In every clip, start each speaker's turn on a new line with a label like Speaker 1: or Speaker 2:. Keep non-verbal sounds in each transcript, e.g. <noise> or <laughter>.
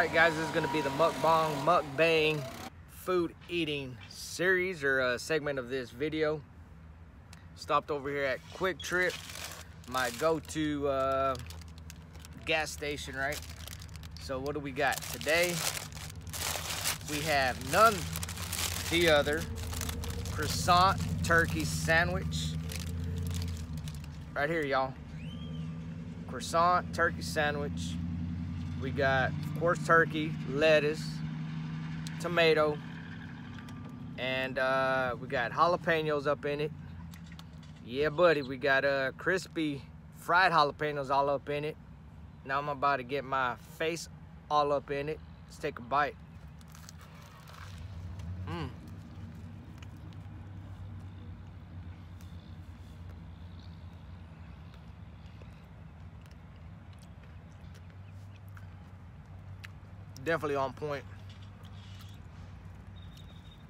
Speaker 1: Right, guys, this is gonna be the mukbang, mukbang food eating series or a segment of this video. Stopped over here at QuikTrip, my go-to uh, gas station, right? So what do we got today? We have none the other croissant turkey sandwich. Right here, y'all. Croissant turkey sandwich. We got, of course, turkey, lettuce, tomato, and uh, we got jalapenos up in it. Yeah, buddy, we got uh, crispy fried jalapenos all up in it. Now I'm about to get my face all up in it. Let's take a bite. Definitely on point.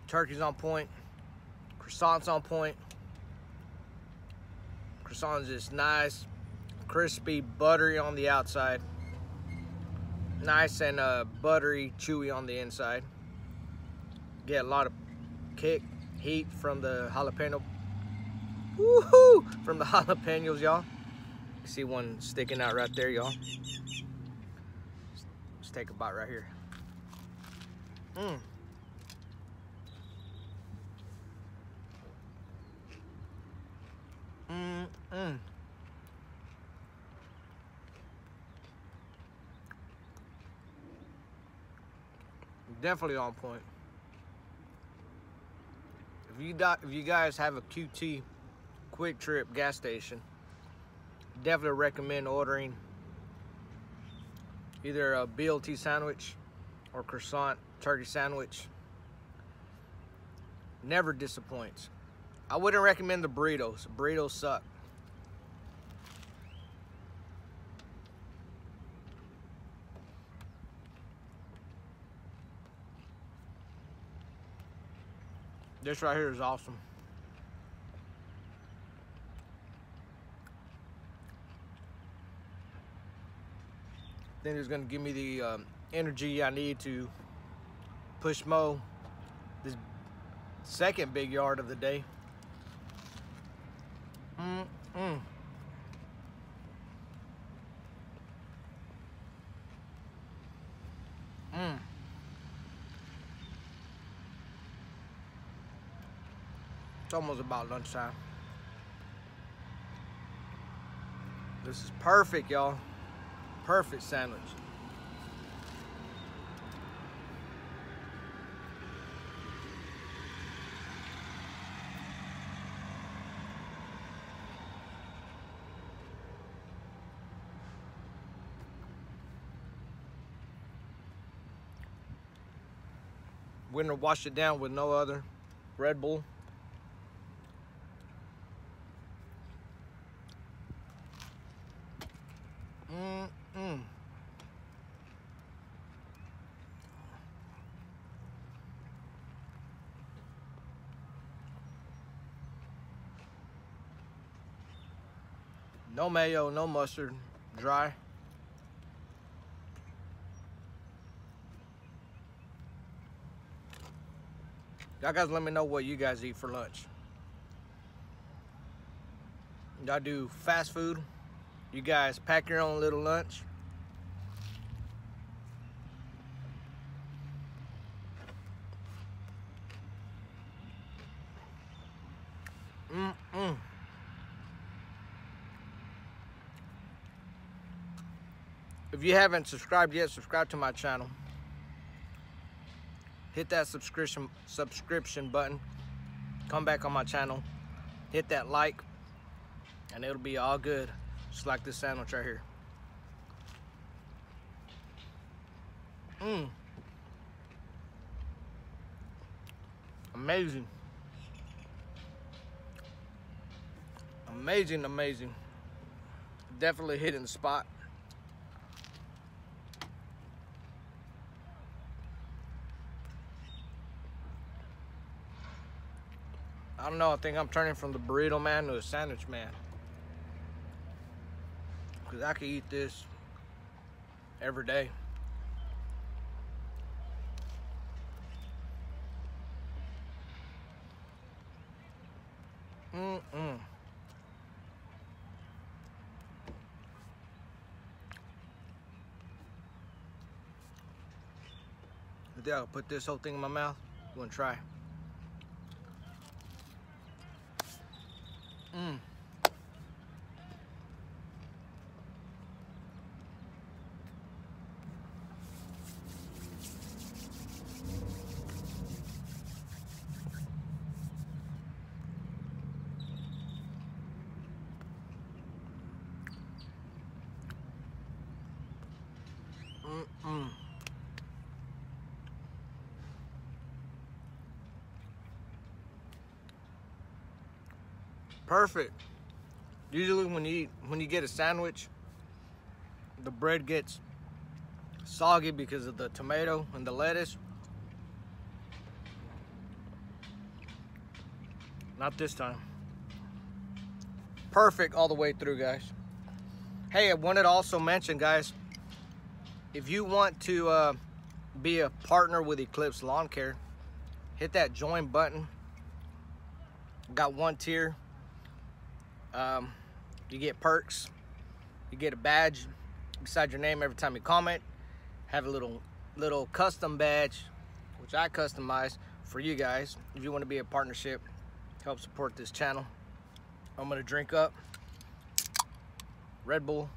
Speaker 1: Turkey's on point. Croissant's on point. Croissant's just nice, crispy, buttery on the outside. Nice and uh, buttery, chewy on the inside. Get a lot of kick, heat from the jalapeno. Woohoo! From the <laughs> jalapenos, y'all. See one sticking out right there, y'all. Let's take a bite right here. Mmm. Mmm. Definitely on point. If you if you guys have a QT QuikTrip gas station, definitely recommend ordering either a BLT sandwich or croissant turkey sandwich. Never disappoints. I wouldn't recommend the burritos. Burritos suck. This right here is awesome. Think it's gonna give me the um, energy I need to push mow this second big yard of the day. -mm. Mm. It's almost about lunchtime. This is perfect, y'all. Perfect sandwich. Winter wash it down with no other Red Bull. Mm -mm. No mayo, no mustard, dry. Y'all guys let me know what you guys eat for lunch. Y'all do fast food? You guys pack your own little lunch? Mm-mm. If you haven't subscribed yet, subscribe to my channel hit that subscription subscription button come back on my channel hit that like and it'll be all good just like this sandwich right here Mmm. Amazing. Amazing, amazing. Definitely hitting the spot. I don't know, I think I'm turning from the burrito man to a sandwich man. Because I could eat this every day. Mm-mm. I think I could put this whole thing in my mouth. I'm gonna try. Perfect. Usually when you eat, when you get a sandwich, the bread gets soggy because of the tomato and the lettuce. Not this time. Perfect all the way through, guys. Hey, I wanted to also mention, guys, if you want to uh, be a partner with Eclipse Lawn Care, hit that join button. Got one tier. Um, you get perks. You get a badge beside your name every time you comment. Have a little little custom badge, which I customize for you guys. If you want to be a partnership, help support this channel. I'm gonna drink up Red Bull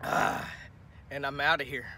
Speaker 1: Ah, and I'm out of here.